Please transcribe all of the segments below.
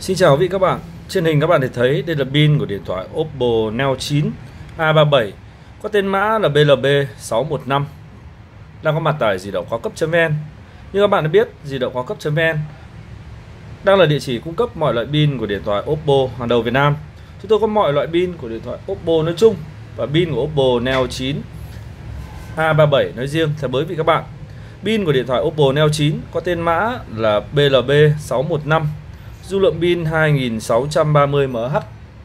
Xin chào quý vị các bạn. Trên hình các bạn thể thấy đây là pin của điện thoại Oppo Neo 9 A37 có tên mã là BLB615 đang có mặt tại di động cao cấp.vn. Như các bạn đã biết, di động cao cấp.vn đang là địa chỉ cung cấp mọi loại pin của điện thoại Oppo hàng đầu Việt Nam. Chúng tôi có mọi loại pin của điện thoại Oppo nói chung và pin của Oppo Neo 9 A37 nói riêng theo với vị các bạn. Pin của điện thoại Oppo Neo 9 có tên mã là BLB615 du lượng pin 2630 mAh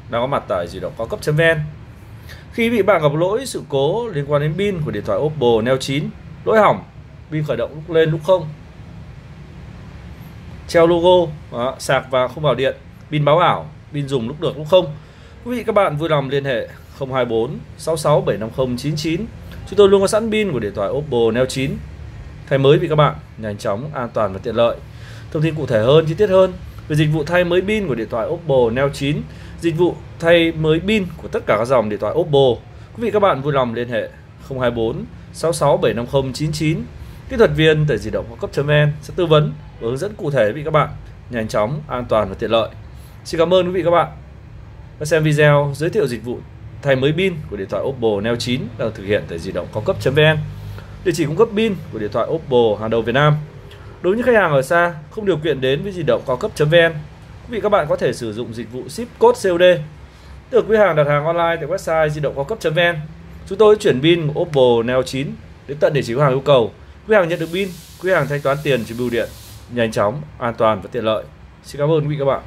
đang có mặt tại di động cao cấp.vn. Khi bị bạn gặp lỗi sự cố liên quan đến pin của điện thoại Oppo Neo 9, lỗi hỏng, pin khởi động lúc lên lúc không, treo logo, đó, sạc và không vào điện, pin báo ảo, pin dùng lúc được lúc không. Quý vị các bạn vui lòng liên hệ 024 66 750 99. Chúng tôi luôn có sẵn pin của điện thoại Oppo Neo 9 thay mới vì các bạn nhanh chóng, an toàn và tiện lợi. Thông tin cụ thể hơn, chi tiết hơn về dịch vụ thay mới pin của điện thoại Oppo Neo 9, dịch vụ thay mới pin của tất cả các dòng điện thoại Oppo. Quý vị các bạn vui lòng liên hệ 024 66 750 99. Kỹ thuật viên tại di động cao cấp.vn sẽ tư vấn và hướng dẫn cụ thể với các bạn nhanh chóng, an toàn và tiện lợi. Xin cảm ơn quý vị các bạn đã xem video giới thiệu dịch vụ thay mới pin của điện thoại Oppo Neo 9 đang thực hiện tại di động cao cấp.vn. Địa chỉ cung cấp pin của điện thoại Oppo hàng đầu Việt Nam Đối với khách hàng ở xa không điều kiện đến với di động cao cấp.vn, quý vị các bạn có thể sử dụng dịch vụ ship code COD. Được quý hàng đặt hàng online tại website di động cao cấp.vn. Chúng tôi chuyển pin của Oppo Neo 9 đến tận địa chỉ hàng yêu cầu. Quý hàng nhận được pin, quý hàng thanh toán tiền trên bưu điện nhanh chóng, an toàn và tiện lợi. Xin cảm ơn quý vị các bạn.